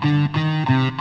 ¡Gracias!